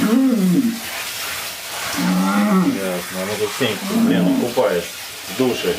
Ммм. Ясно. Ну тут Сенька, блин, ну, купаешь, в душе.